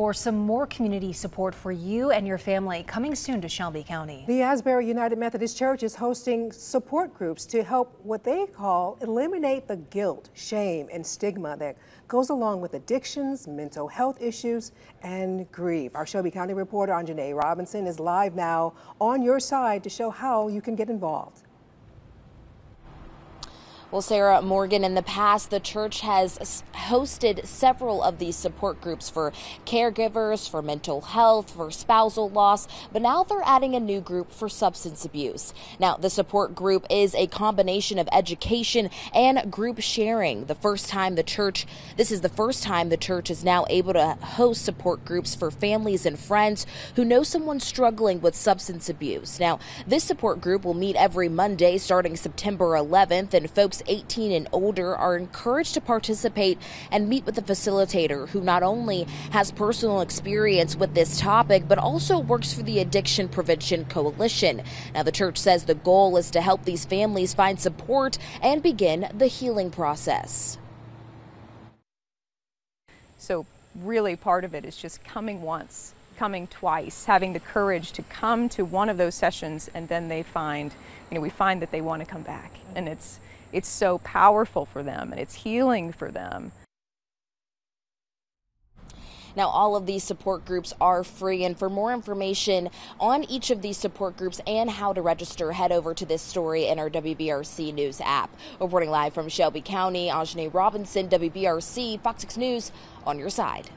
for some more community support for you and your family coming soon to Shelby County. The Asbury United Methodist Church is hosting support groups to help what they call eliminate the guilt, shame, and stigma that goes along with addictions, mental health issues, and grief. Our Shelby County reporter Anjanae Robinson is live now on your side to show how you can get involved. Well, Sarah Morgan, in the past, the church has hosted several of these support groups for caregivers, for mental health, for spousal loss, but now they're adding a new group for substance abuse. Now, the support group is a combination of education and group sharing. The first time the church, this is the first time the church is now able to host support groups for families and friends who know someone struggling with substance abuse. Now, this support group will meet every Monday starting September 11th, and folks 18 and older are encouraged to participate and meet with a facilitator who not only has personal experience with this topic, but also works for the Addiction Prevention Coalition. Now, the church says the goal is to help these families find support and begin the healing process. So, really, part of it is just coming once, coming twice, having the courage to come to one of those sessions, and then they find, you know, we find that they want to come back. And it's, it's so powerful for them and it's healing for them. Now, all of these support groups are free, and for more information on each of these support groups and how to register, head over to this story in our WBRC News app. Reporting live from Shelby County, Anjanae Robinson, WBRC, Fox 6 News, on your side.